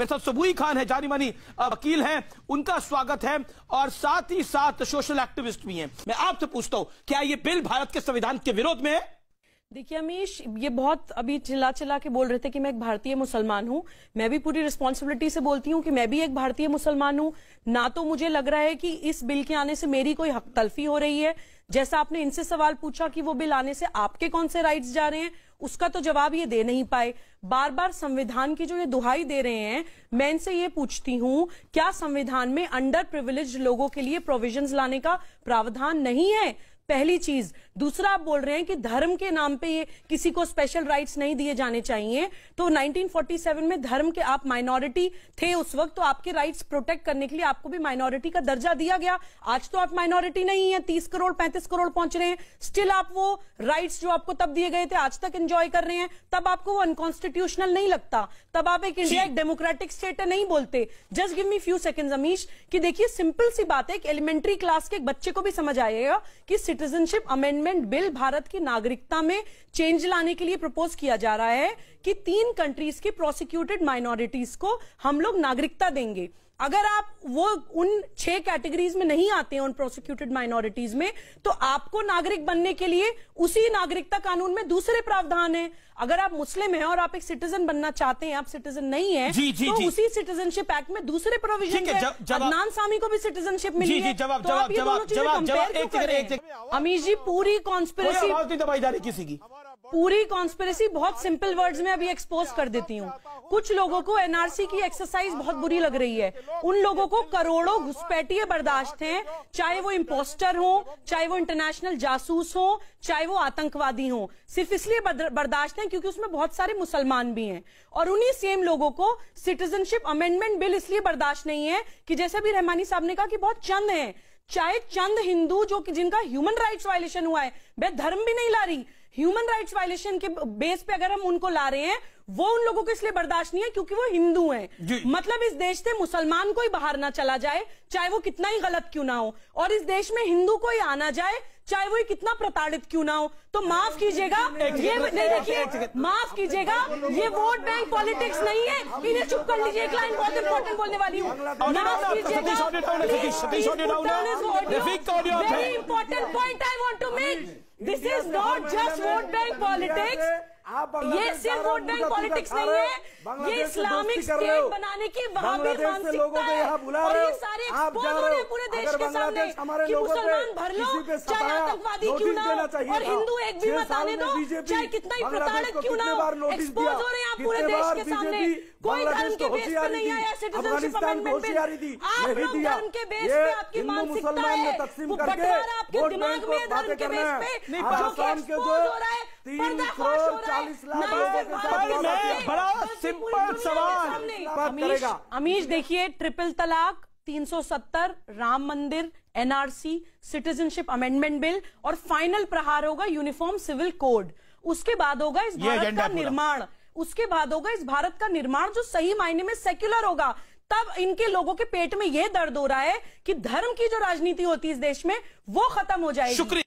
मेरे साथ सबूई खान है, जानी मानी वकील हैं, उनका स्वागत है और साथ ही साथ सोशल एक्टिविस्ट भी हैं। मैं आपसे पूछता हूँ, क्या ये बिल भारत के संविधान के विरोध में है? देखिए अमीश, ये बहुत अभी चिल्ला चिल्ला के बोल रहे थे कि मैं एक भारतीय मुसलमान हूँ। मैं भी पूरी रिस्पॉन्सिबिलिटी से बोलती हूँ कि मैं भी एक भारतीय मुसलमान हूँ। ना तो मुझे लग रहा है कि इस बिल के आने से मेरी कोई हक तलफी हो रही है जैसा आपने इनसे सवाल पूछा कि वो बिल आने से आपके कौन से राइट्स जा रहे हैं, उसका तो जवाब ये दे नहीं पाए। बार बार संविधान की जो ये दुहाई दे रहे हैं, मैं इनसे ये पूछती हूँ, क्या संविधान में अंडर प्रिविलेज लोगों के लिए प्रोविजंस लाने का प्रावधान नहीं है? पहली चीज़। दूसरा, आप बोल रहे हैं कि धर्म के नाम पे ये किसी को स्पेशल राइट्स नहीं दिए जाने चाहिए। तो 1947 में धर्म के आप माइनॉरिटी थे उस वक्त तो आपके राइट्स प्रोटेक्ट करने के लिए आपको भी माइनॉरिटी का दर्जा दिया गया। आज तो आप माइनॉरिटी नहीं है, तीस करोड़ पैंतीस करोड़ पहुँच रहे हैं। स्टिल आप वो राइट्स जो आपको तब दिए गए थे आज तक एंजॉय कर रहे हैं। तब आपको वो अनकॉन्स्टिट्यूशनल नहीं लगता। तब आप एक इंडिया एक डेमोक्रेटिक स्टेट नहीं बोलते। Just give me few second Amish कि देखिए सिंपल सी बात है एक एलिमेंट्री क्लास के एक बच्चे को भी समझ आएगा कि सिटीजनशिप अमेंडमेंट बिल भारत की नागरिकता में चेंज लाने के लिए प्रपोज किया जा रहा है। कि तीन कंट्रीज़ की प्रोसिक्यूटेड माइनॉरिटीज को हम लोग नागरिकता देंगे। अगर आप वो उन छह कैटेगरीज में नहीं आते हैं उन प्रोसिक्यूटेड माइनॉरिटीज में तो आपको नागरिक बनने के लिए उसी नागरिकता कानून में दूसरे प्रावधान है। अगर आप मुस्लिम हैं और आप एक सिटीजन बनना चाहते हैं आप सिटीजन नहीं है जी, जी, तो जी. उसी सिटीजनशिप एक्ट में दूसरे प्रोविज़न है, है अदनान सामी को भी सिटीजनशिप मिली जी, जी, जवाब, जवाब, जवाब, जवाब। अमीश जी पूरी कॉन्स्पिरसी दबाई जा रही किसी की। पूरी कॉन्स्पिरसी बहुत सिंपल वर्ड्स में अभी एक्सपोज कर देती हूँ। कुछ लोगों को एनआरसी की एक्सरसाइज बहुत बुरी लग रही है। उन लोगों को करोड़ों घुसपैठिए बर्दाश्त हैं, चाहे वो इम्पोस्टर हो, चाहे वो इंटरनेशनल जासूस हो, चाहे वो आतंकवादी हो। सिर्फ़ इसलिए बर्दाश्त हैं क्योंकि उसमें बहुत सारे मुसलमान भी हैं। और उन्हीं सेम लोगों को सिटीजनशिप अमेंडमेंट बिल इसलिए बर्दाश्त नहीं है कि जैसे भी रहमानी साहब ने कहा कि बहुत चंद है। चाहे चंद हिंदू जो कि जिनका ह्यूमन राइट्स वायलेशन हुआ है वह धर्म भी नहीं ला रही ह्यूमन राइट्स वायलेशन के बेस पे अगर हम उनको ला रहे हैं वो उन लोगों को इसलिए बर्दाश्त नहीं है क्योंकि वो हिंदू हैं। मतलब इस देश से मुसलमान कोई बाहर ना चला जाए चाहे वो कितना ही गलत क्यों ना हो और इस देश में हिंदू कोई आना जाए चाहे वो कितना प्रताड़ित क्यों ना हो। तो माफ़ कीजिएगा ये नहीं देखिए माफ़ कीजिएगा ये वोट बैंक पॉलिटिक्स नहीं है इन्हें चुप कर लीजिए एक लाइन बहुत इंपॉर्टेंट बोलने वाली हूँ। माफ़ कीजिएगा very important point I want to make this is not just vote bank politics ये सिर्फ़ वोट बैंक पॉलिटिक्स नहीं है। ये इस्लामिक स्टेट बनाने की वहाबी मानसिकता है। और ये सारे एक्सपोज हो रहे हैं। पूरे देश के सामने हमारे मुसलमान भर लो चाहे आतंकवादी क्यों ना और हिंदू एक भी मत आने दो चाहे कितना ही प्रताड़क क्यों ना हो एक्सपोज हो रहे आप पूरे देश के सामने कोई धर्म के बेस पे नहीं आया सिटीजनशिप अमेंडमेंट बिल आप लोग धर्म के बेस पे आपकी मानसिकता है। वो बंटवारा आपके दिमाग में धर्म के बेस पे जो कि एक्सपोज हो रहा है पर्दाफाश हो रहा है। बड़ा सिंपल सवाल। अमीश अमीश देखिए ट्रिपल तलाक 370 Ram Mandir NRC citizenship amendment bill और फाइनल प्रहार होगा यूनिफॉर्म सिविल कोड उसके बाद होगा इस भारत का निर्माण। उसके बाद होगा इस भारत का निर्माण जो सही मायने में सेक्युलर होगा। तब इनके लोगों के पेट में यह दर्द हो रहा है कि धर्म की जो राजनीति होती है इस देश में, वो खत्म हो जाएगी।